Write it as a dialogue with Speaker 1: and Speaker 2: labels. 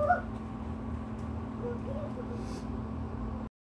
Speaker 1: Woo!